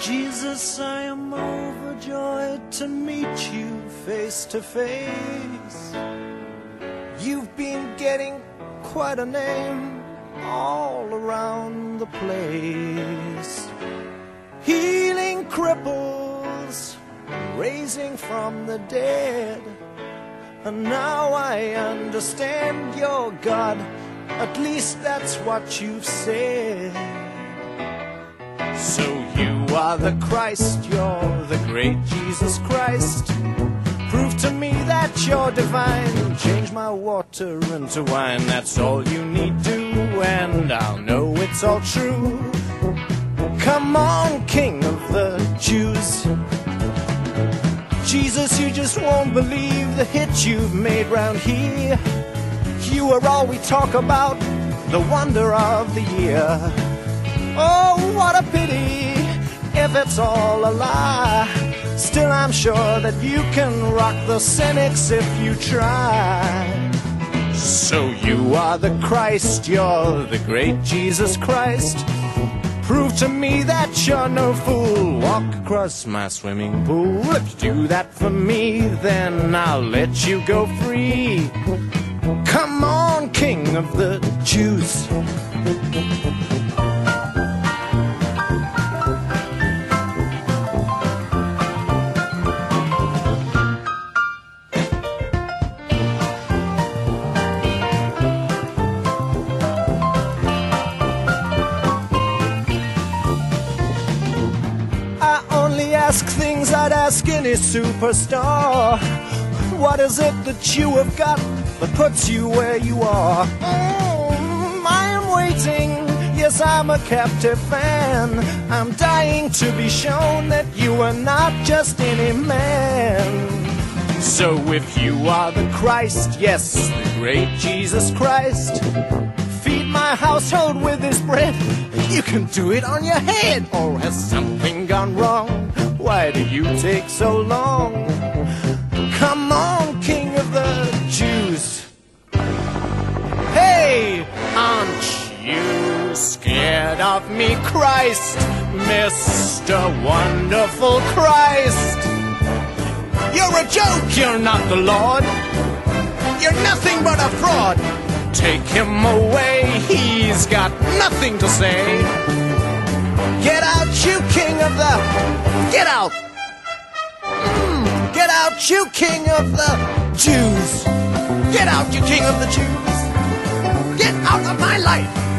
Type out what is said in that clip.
Jesus, I am overjoyed to meet you face to face. You've been getting quite a name all around the place. Healing cripples, raising from the dead. And now I understand you're God. At least that's what you've said. So are the Christ, you're the great Jesus Christ. Prove to me that you're divine. Change my water into wine, that's all you need do, and I'll know it's all true. Come on, King of the Jews. Jesus, you just won't believe the hit you've made round here. You are all we talk about, the wonder of the year. Oh, what a pity if it's all a lie. Still, I'm sure that you can rock the cynics if you try. So, you are the Christ, you're the great Jesus Christ. Prove to me that you're no fool. Walk across my swimming pool. If you do that for me, then I'll let you go free. Come on, King of the Jews. Ask things I'd ask any superstar. What is it that you have got that puts you where you are? Mm, I am waiting. Yes, I'm a captive fan. I'm dying to be shown that you are not just any man. So if you are the Christ, yes, the great Jesus Christ, feed my household with this bread. You can do it on your head, or has something gone wrong? Why do you take so long? Come on, King of the Jews. Hey, aren't you scared of me, Christ, Mr. Wonderful Christ? You're a joke, you're not the Lord. You're nothing but a fraud. Take him away, he's got nothing to say. Get out, you king of the. Get out! Mm, get out, you king of the Jews! Get out, you king of the Jews! Get out of my life!